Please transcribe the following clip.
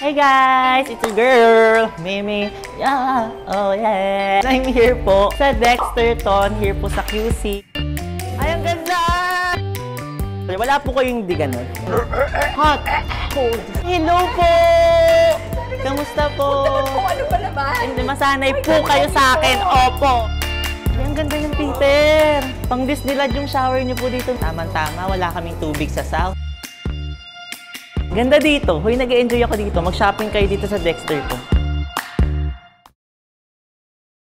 Hi guys! It's your girl, Mimi. Yeah, oh yeah. I'm here po sa Dexterton, here po sa QC. Ay, ang ganda! Wala po kayong di ganun. Hot, cold. Hello po! Kamusta po? Ano ba naman? Hindi, masanay po kayo sa akin. Opo. Ay, ang ganda yung Peter. Pang Disneyland yung shower niyo po dito. Tama-tama, wala kaming tubig sa south. Ganda dito. Hoy, nag-enjoy ako dito. Mag-shopping kayo dito sa Dexter ko.